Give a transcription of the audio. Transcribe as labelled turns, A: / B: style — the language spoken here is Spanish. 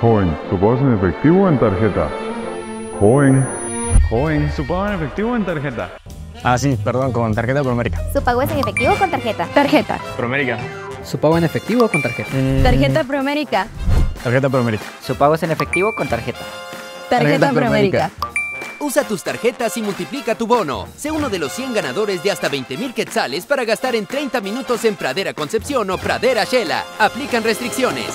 A: Joven, ¿su pago es en efectivo o en tarjeta? Joven.
B: Joven, ¿su pago en efectivo o en tarjeta?
C: Ah, sí, perdón, con tarjeta Promérica.
D: ¿Su pago es en efectivo o con tarjeta?
E: Tarjeta.
C: Promérica.
F: ¿Su pago en efectivo o con tarjeta? Mm.
E: Tarjeta Promérica.
C: Tarjeta Promérica.
G: ¿Su pago es en efectivo o con tarjeta?
E: Tarjeta Promérica.
H: Usa tus tarjetas y multiplica tu bono. Sé uno de los 100 ganadores de hasta 20 mil quetzales para gastar en 30 minutos en Pradera Concepción o Pradera Shela. Aplican restricciones.